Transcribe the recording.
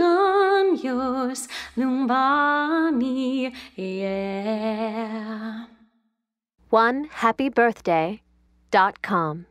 años lumbami, yeah. One happy birthday dot com.